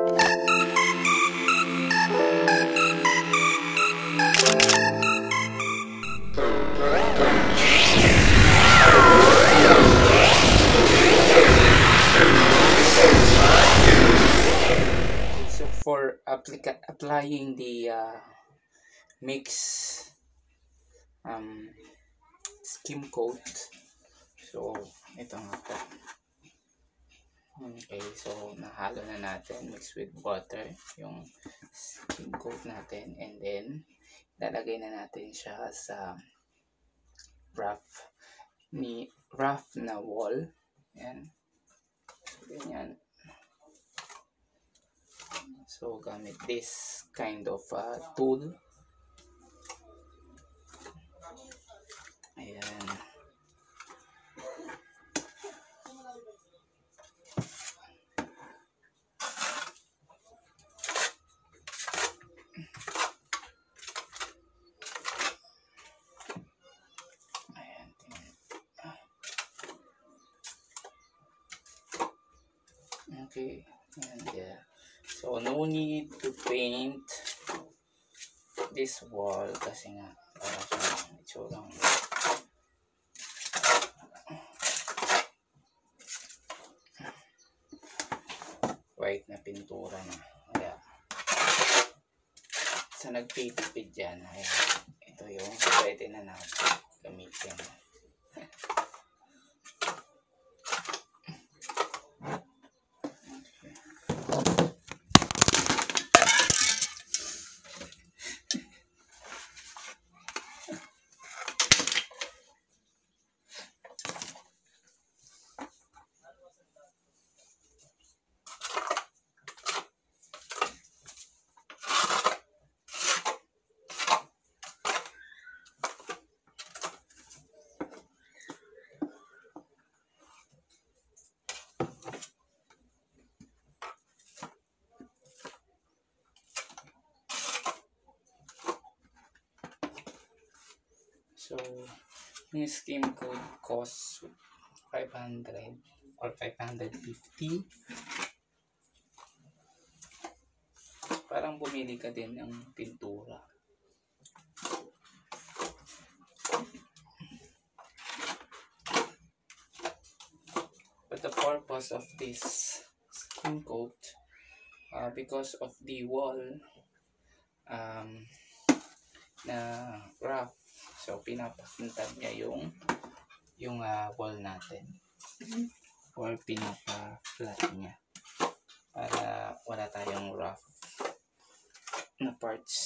For applying the uh, mix um, skim coat, so ito nga po. Okay, so nahalo na natin mix with water yung skim coat natin and then lalagay na natin siya sa rough ni rough na wall. Yan. So, ganyan. So, gamit this kind of uh, tool. Ayan. Ayan. tingnan. Okay. And yeah. So, no need to paint this wall kasi nga para siyang itsurang white na pintura na. Kaya, sa nagtitipid dyan, ay, ito yung pwede na natin gamitin. So, yung scheme code costs 500 or 550. Parang bumili ka din ng pintura. But the purpose of this skin coat, uh, because of the wall, um, na rough, So, pinapakintad niya yung yung uh, wall natin. Or pinapa-flat niya. Para wala tayong rough na parts.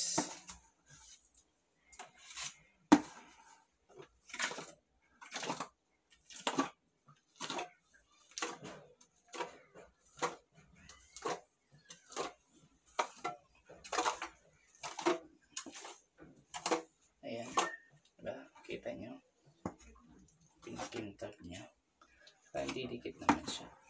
दीदी कितना अच्छा